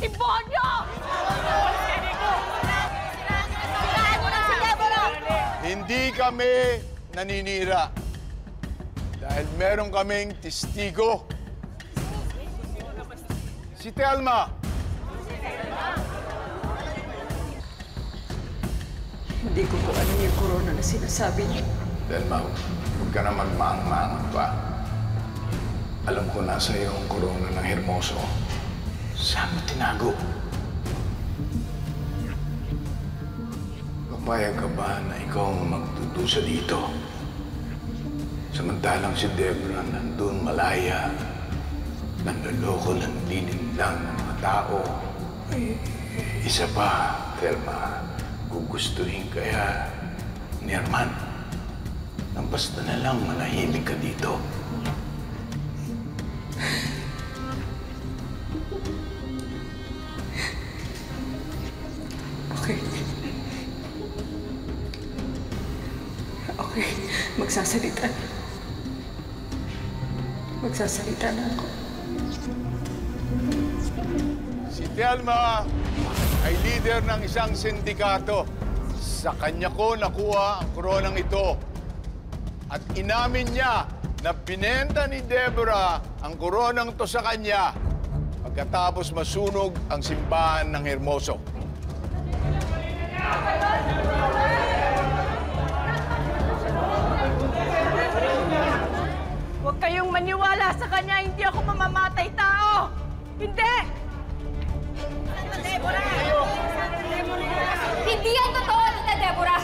Demonyo! Hindi kami naninira. Dahil meron kaming testigo. Si Telma. Hindi ko po alam yung corona na sinasabi niyo. Telma, huwag ka na magmaang-maang pa. Alam ko nasa iyo ang korona ng Hermoso. Saan mo tinago? Papayag ka ba na ikaw ang magdudusa dito? Samantalang si Debra nandun malaya, nanloloko ng linindang ng mga tao. Eh, isa pa, Thelma, gugustuhin kaya ni Arman. Nang basta na lang manahimik ka dito. Okay. Magsasalita. Magsasalita na ako. Si Telma ay leader ng isang sindikato. Sa kanya ko nakuha ang koronang ito. At inamin niya na binenta ni Deborah ang koronang to sa kanya pagkatapos masunog ang simbahan ng Hermoso. Huwag kayong maniwala sa kanya, hindi ako mamamatay tao! Hindi! Hindi yan totoo, Tita Deborah!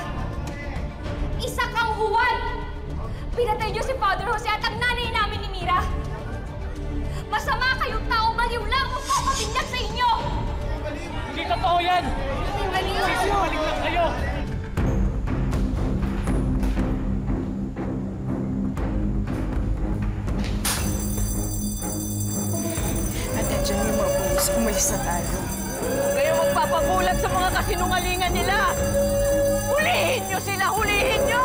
Isa kang huwad! Pinatay niyo si Father Jose at ang nanay namin ni Mira! Masama kayong tao, baliw lang kung papabinyag sa inyo! Hindi totoo yan! Atensyon niyo mga pulis, umalis na tayo. Huwag magpapagulat sa mga kasinungalingan nila! Hulihin niyo sila! Hulihin niyo!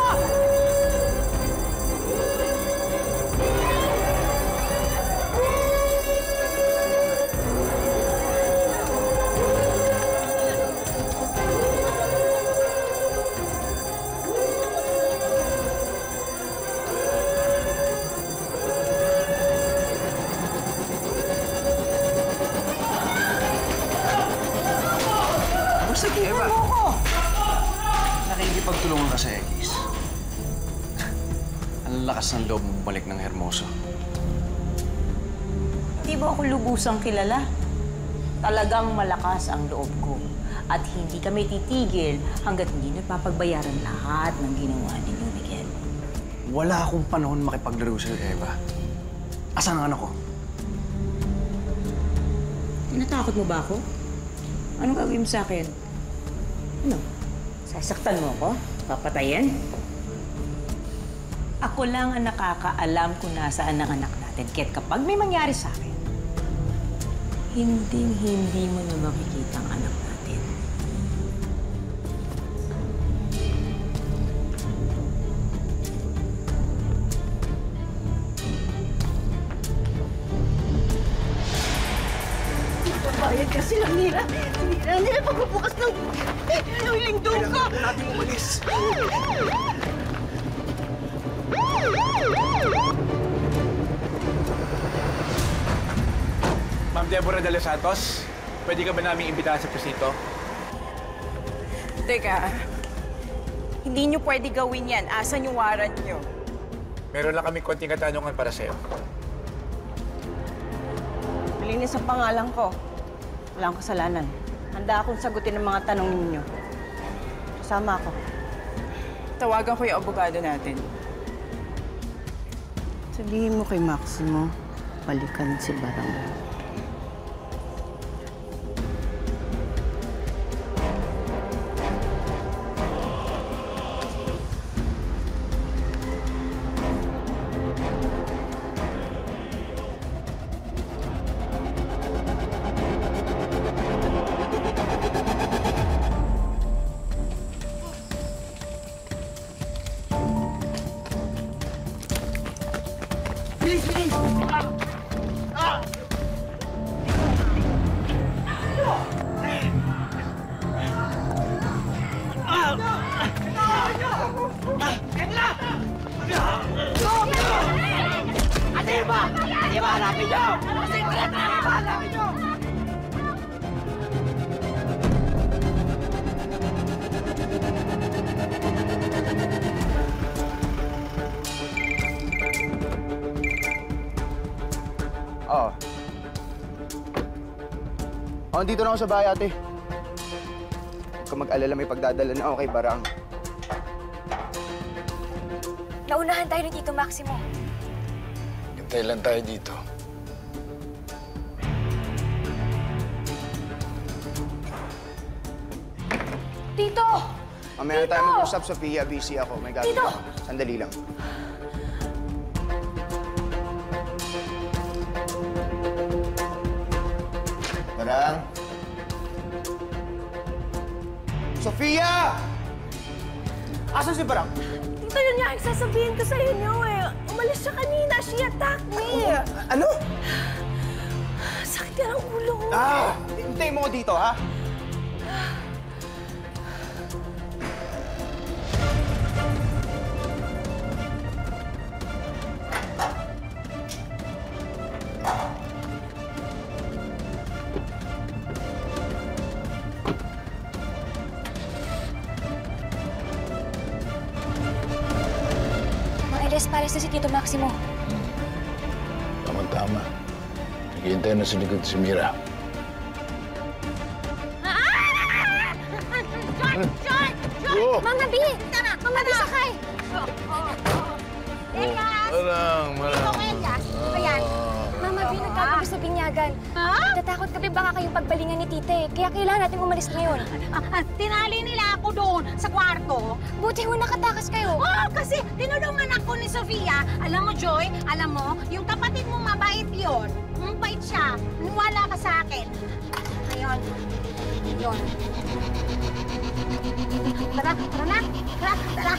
Lakas ng loob mo bumalik ng Hermoso. Di ba ako lubusang kilala? Talagang malakas ang loob ko. At hindi kami titigil hanggat hindi napapagbayaran lahat ng ginawa ninyo, Miguel. Wala akong panahon makipaglaro sa'yo, Eva. Asan ang anak ko? Tinatakot mo ba ako? Anong gagawin mo sa akin? Ano? Sasaktan mo ako? Papatayin? Ako lang ang nakakaalam kung nasaan ang anak natin. Kaya't kapag may mangyari sa akin, hindi-hindi mo na makikita ang anak natin. Bayad ka sila, Mira! Mira nila pagbubukas ng... ng lingdong ko! natin umalis. Ma'am Deborah de los Santos, pwede ka ba namin imbitahan sa presinto? Teka, hindi niyo pwede gawin yan. Asan yung warrant niyo? Meron lang kami konting katanungan para sa'yo. Malinis ang pangalan ko. Wala akong kasalanan. Handa akong sagutin ang mga tanong ninyo. Kasama ako. Tawagan ko yung abogado natin. Sabihin mo kay Maximo, balikan si Barang. Oo. Oh, dito na ako sa bahay, ate. Huwag ka mag-alala, may pagdadala na ako kay Barang. Naunahan tayo ni Tito Maximo. Hintay lang tayo dito. Tito! Mamaya na tayo Tito! mag-usap, Sofia. Busy ako. May gagawin Tito! Sandali lang. Barang! Sofia! Asan si Barang? Tito, yun nga yung sasabihin ko sa inyo eh. Umalis siya kanina. She attacked me. Ano? Sakit yan ang ulo ko. Ah! Hintayin mo ko dito, ha? Pares na si Tito Maximo. Tama-tama. Naghihintay na sa likod si Mira. John! John! John! Oh! Mama B! Mama B, sakay! Elias! Marang, marang. Elias! Ayan. Mama B, nagkakagulo sa binyagan. Natatakot kami baka kayong pagbalingan ni Tite. Kaya kailangan natin umalis ngayon. tinali nila ako doon sa kwarto. Buti mo nakatakas kayo. Oo, kasi tinulungan ako ni Sofia. Alam mo, Joy, alam mo, yung kapatid mo mabait yon. Mabait siya. Niwala ka sa akin. Ngayon, yun. Tara, tara na. Tara, tara.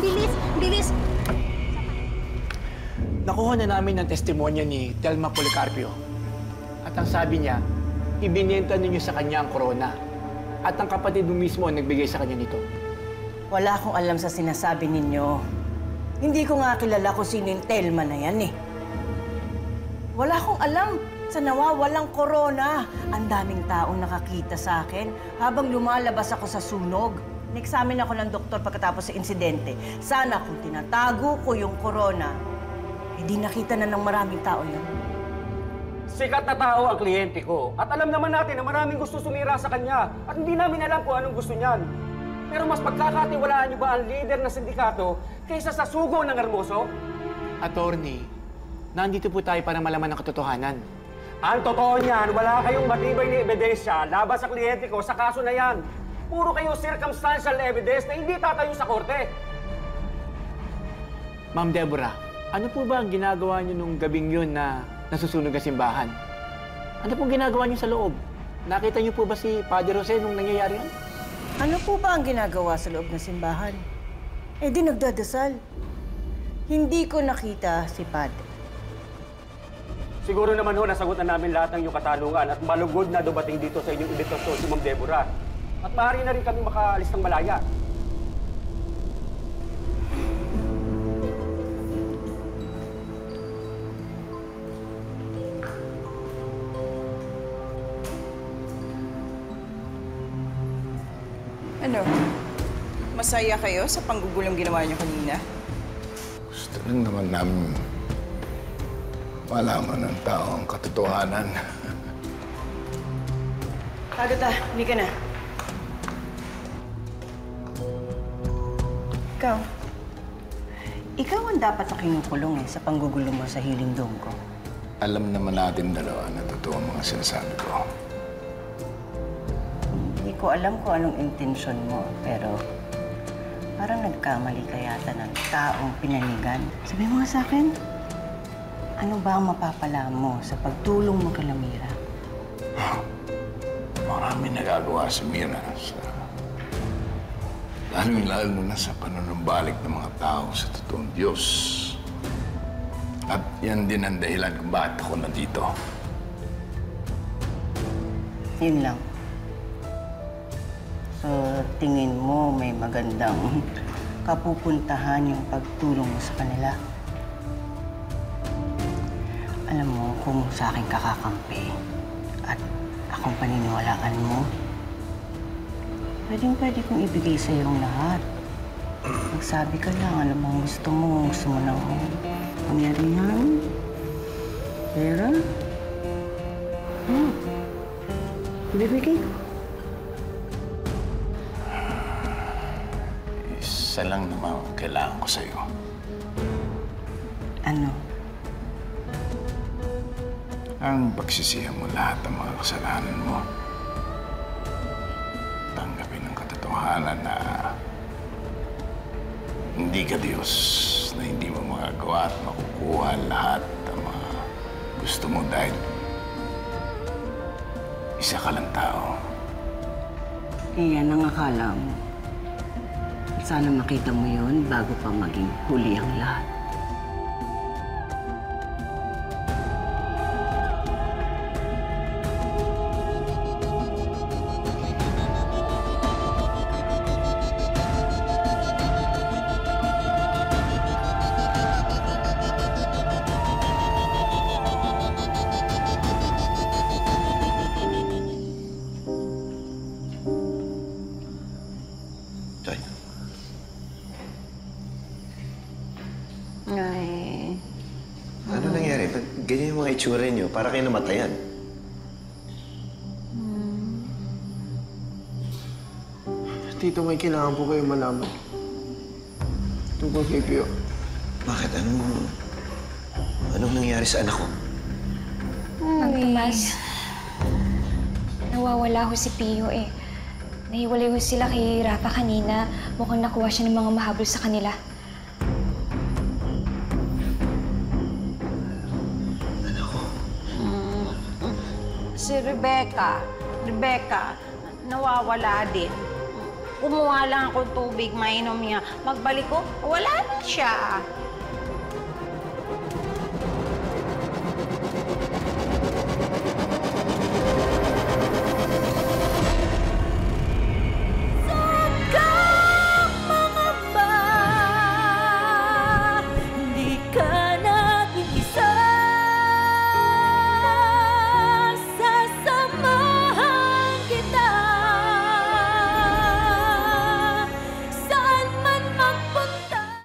Bilis, bilis. Nakuha na namin ang testimonya ni Telma Policarpio. At ang sabi niya, ibinenta ninyo sa kanya ang korona. At ang kapatid mo mismo ang nagbigay sa kanya nito. Wala akong alam sa sinasabi ninyo. Hindi ko nga kilala kung sino yung Telma na yan eh. Wala akong alam sa nawawalang korona. Ang daming taong nakakita sa akin habang lumalabas ako sa sunog. Nexamin ako ng doktor pagkatapos sa insidente. Sana kung tinatago ko yung korona, hindi nakita na ng maraming tao yun. Sikat na tao ang kliyente ko. At alam naman natin na maraming gusto sumira sa kanya. At hindi namin alam kung anong gusto niyan. Pero mas pagkakatiwalaan niyo ba ang leader ng sindikato kaysa sa sugo ng Hermoso? Attorney, nandito po tayo para malaman ang katotohanan. Ang totoo niyan, wala kayong matibay na ebidensya laban sa kliyente ko sa kaso na yan. Puro kayo circumstantial evidence na hindi tatayo sa korte. Ma'am Deborah, ano po ba ang ginagawa niyo nung gabing yun na nasusunog ang simbahan? Ano pong ginagawa niyo sa loob? Nakita niyo po ba si Padre Jose nung nangyayari yan? Ano po ba ang ginagawa sa loob ng simbahan? Eh di nagdadasal. Hindi ko nakita si Padre. Siguro naman ho, nasagot na namin lahat ng iyong katanungan at malugod na dumating dito sa inyong imbitasyon si Ma'am Deborah. At maaari na rin kami makaalis ng malaya. Masaya kayo sa panggugulong ginawa niyo kanina? Gusto rin naman namin malaman ng tao ang katotohanan. Agata, hindi ka na. Ikaw. Ikaw ang dapat na kinukulong eh sa panggugulo mo sa healing dome ko. Alam naman natin dalawa na totoo ang mga sinasabi ko. Hindi ko alam kung anong intensyon mo, pero parang nagkamali ka yata ng taong pinanigan. Sabi mo nga sa akin, ano ba ang mapapala mo sa pagtulong mo kay Lamira? Marami nagagawa si Mira sa... Lalo-lalo na sa panunumbalik ng mga tao sa totoong Diyos. At yan din ang dahilan kung bakit ako nandito. Yun lang. Sa tingin mo may magandang kapupuntahan yung pagtulong mo sa kanila. Alam mo, kung sa akin kakakampi at akong paniniwalaan mo, pwedeng pwede kong ibigay sa iyong lahat. Magsabi ka lang, alam mo gusto mo, gusto mo ng pangyarihan, pera. Hmm. Ibibigay ko. Isa lang naman ang kailangan ko sa'yo. Ano? Ang pagsisihan mo lahat ng mga kasalanan mo. Tanggapin ang katotohanan na hindi ka Diyos, na hindi mo magagawa at makukuha lahat ng mga gusto mo dahil isa ka lang tao. Iyan ang akala mo. Sana makita mo yon bago pa maging huli ang lahat. Ganyan yung mga itsura niyo? Para kayo namatayan. Tito, may kailangan po kayo malaman. Tungkol kay Pio. Bakit? Anong... Anong nangyari sa anak ko? Ang Tomas, nawawala ho si Pio eh. Nahiwalay ho sila kay Rafa kanina. Mukhang nakuha siya ng mga mahabol sa kanila. Si Rebecca, Rebecca, nawawala din. Kumuha lang akong tubig, mainom niya. Magbalik ko, wala na siya.